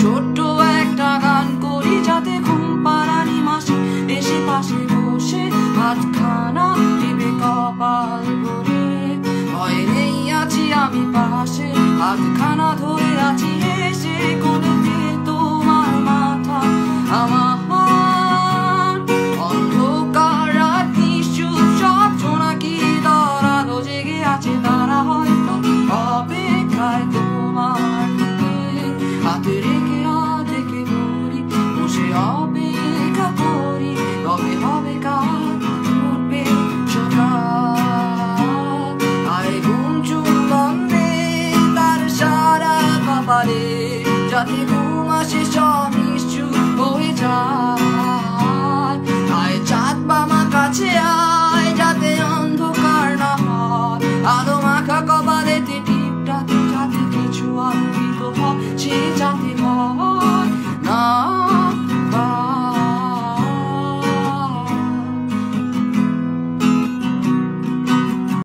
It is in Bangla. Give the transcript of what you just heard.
ছোট্ট একটা গান করি যাতে ঘুম পাড়ানি মাসি। এসে পাশে বসে হাতখানা টিপে কপাল ভরে। ভয় নেই আছি আমি পাশে, হাতখানা ধরে আছি এসে কোনো 자기 구마시죠